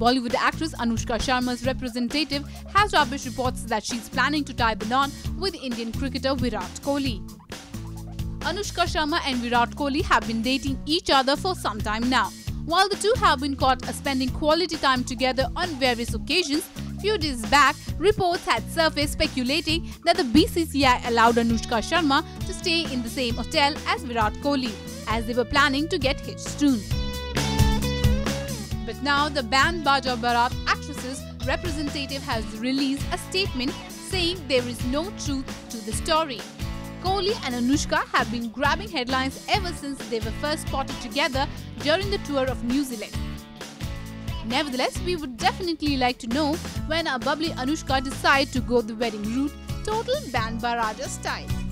Bollywood actress Anushka Sharma's representative has rubbish reports that she's planning to tie the knot with Indian cricketer Virat Kohli. Anushka Sharma and Virat Kohli have been dating each other for some time now. While the two have been caught spending quality time together on various occasions, few days back, reports had surfaced speculating that the BCCI allowed Anushka Sharma to stay in the same hotel as Virat Kohli, as they were planning to get hitched soon. But now the Band Baaja Baaraat actresses representative has released a statement saying there is no truth to the story. Kohli and Anushka have been grabbing headlines ever since they were first spotted together during the tour of New Zealand. Nevertheless, we would definitely like to know when our bubbly Anushka decide to go the wedding route, total Band Baaja style.